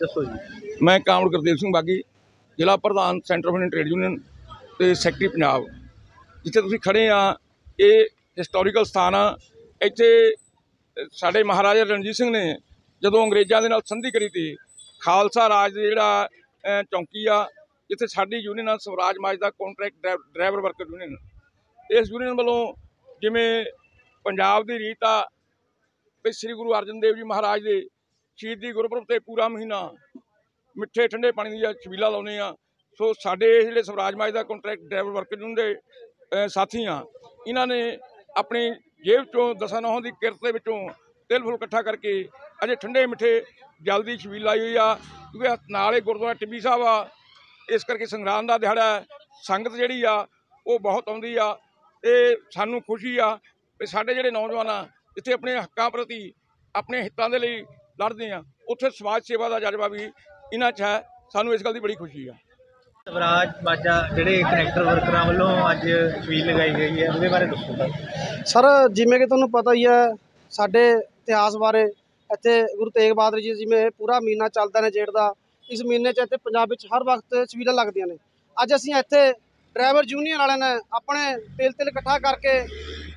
ਦੱਸੋ ਜੀ। ਮੈਂ ਕਾਮੜ ਗੁਰਦੇਵ ਸਿੰਘ ਬਾਗੀ, ਜ਼ਿਲ੍ਹਾ ਪ੍ਰਧਾਨ centre of Indian trade union ਤੇ ਸੈਕਟਰੀ ਪੰਜਾਬ। ਜਿੱਥੇ ਤੁਸੀਂ ਖੜੇ ਆ, ਇਹ ਹਿਸਟੋਰੀਕਲ ਸਥਾਨ ਆ। ਇੱਥੇ ਸਾਡੇ ਮਹਾਰਾਜਾ ਰਣਜੀਤ ਸਿੰਘ ਨੇ ਜਦੋਂ ਅੰਗਰੇਜ਼ਾਂ ਦੇ ਨਾਲ ਸੰਧੀ ਕਰੀ ਤੀ, ਖਾਲਸਾ ਰਾਜ ਦੇ ਜਿਹੜਾ ਚੌਂਕੀ ਆ, ਜਿੱਥੇ ਸਾਡੀ ਯੂਨੀਅਨ ਆ, ਸਵਰਾਜ ਮਾਜ ਦਾ ਕੰਟਰੈਕਟ ਡਰਾਈਵਰ ਵਰਕਰ ਯੂਨੀਅਨ। ਇਸ ਯੂਨੀਅਨ ਵੱਲੋਂ ਜਿਵੇਂ ਪੰਜਾਬ ਦੀ ਰੀਤ ਆ, ਵੀ ਸ੍ਰੀ ਗੁਰੂ ਅਰਜਨ ਦੇਵ ਜੀ ਮਹਾਰਾਜ ਦੇ ਸ਼ਹੀਦੀ ਗੁਰਪੁਰਬ ਤੇ ਪੂਰਾ ਮਹੀਨਾ ਮਿੱਠੇ ਠੰਡੇ ਪਾਣੀ ਦੀਆਂ ਛਬੀਲਾ ਲਾਉਂਦੇ ਆ ਸੋ ਸਾਡੇ ਜਿਹੜੇ ਸਵਰਾਜ ਮਾਜ ਦਾ ਕੰਟਰੈਕਟ ਡਰਾਈਵਰ ਵਰਕਰ ਯੂਨੀਅਨ ਦੇ ਸਾਥੀ ਆ ਇਹਨਾਂ ਨੇ ਆਪਣੀ ਜੇਬ ਚੋਂ ਦਸਾਂ ਨੌਹਾਂ ਦੀ ਕਿਰਤ ਦੇ ਵਿੱਚੋਂ ਤਿਲ ਫੁੱਲ ਇਕੱਠਾ ਕਰਕੇ ਅਜੇ ਠੰਡੇ ਮਿੱਠੇ ਜਲਦੀ ਛਬੀਲ ਲਾਈ ਹੋਈ ਆ। ਕਿਉਂਕਿ ਨਾਲੇ ਗੁਰਦੁਆਰਾ ਟਿੱਬੀ ਸਾਹਿਬ ਆ। ਇਸ ਕਰਕੇ ਸੰਗਰਾਮ ਦਾ ਦਿਹਾੜਾ ਸੰਗਤ ਜਿਹੜੀ ਆ, ਉਹ ਬਹੁਤ ਆਉਂਦੀ ਆ ਤੇ ਸਾਨੂੰ ਖੁਸ਼ੀ ਆ ਵੀ ਸਾਡੇ ਜਿਹੜੇ ਨੌਜਵਾਨ ਆ, ਇੱਥੇ ਆਪਣੇ ਹੱਕਾਂ ਪ੍ਰਤੀ ਆਪਣੇ ਹਿੱਤਾਂ ਦੇ ਲਈ ਲੜਦੇ ਆ ਉੱਥੇ ਸਮਾਜ ਸੇਵਾ ਦਾ ਜਜ਼ਬਾ ਵੀ ਇਹਨਾਂ 'ਚ ਹੈ। ਸਾਨੂੰ ਇਸ ਗੱਲ ਦੀ ਬੜੀ ਖੁਸ਼ੀ ਆ ਸਵਰਾਜ ਬਾਜਾ ਜਿਹੜੇ ਕਨੈਕਟਰ ਵਰਕਰਾਂ ਵੱਲੋਂ ਅੱਜ ਛਬੀਲ ਲਗਾਈ ਗਈ ਹੈ ਉਹਦੇ ਬਾਰੇ ਦੱਸੋ ਸਰ ਜਿਵੇਂ ਕਿ ਤੁਹਾਨੂੰ ਪਤਾ ਹੀ ਹੈ ਸਾਡੇ ਇਤਿਹਾਸ ਬਾਰੇ ਇੱਥੇ ਗੁਰੂ ਤੇਗ ਬਹਾਦਰ ਜੀ ਜਿਵੇਂ ਇਹ ਪੂਰਾ ਮਹੀਨਾ ਚੱਲਦਾ ਨੇ ਜੇਠ ਦਾ ਇਸ ਮਹੀਨੇ 'ਚ ਇੱਥੇ ਪੰਜਾਬ ਵਿੱਚ ਹਰ ਵਕਤ ਛਬੀਲਾਂ ਲੱਗਦੀਆਂ ਨੇ। ਅੱਜ ਅਸੀਂ ਇੱਥੇ ਡਰਾਈਵਰ ਯੂਨੀਅਨ ਵਾਲਿਆਂ ਨੇ ਆਪਣੇ ਤਿਲ ਤਿਲ ਇਕੱਠਾ ਕਰਕੇ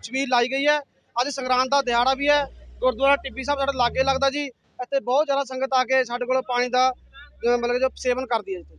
ਛਬੀਲ ਲਾਈ ਗਈ ਹੈ। ਅੱਜ ਸੰਗਰਾਂਦ ਦਾ ਦਿਹਾੜਾ ਵੀ ਹੈ। ਗੁਰਦੁਆਰਾ ਟਿੱਬੀ ਸਾਹਿਬ ਸਾਡੇ ਲਾਗੇ ਲੱਗਦਾ ਜੀ। ਇੱਥੇ ਬਹੁਤ ਜ਼ਿਆਦਾ ਸੰਗਤ ਆ ਕੇ ਸਾਡੇ ਕੋਲ ਪਾਣੀ ਦਾ ਮਤਲਬ ਜੋ ਸੇਵਨ ਕਰਦੀ ਹੈ ਇੱਥੇ।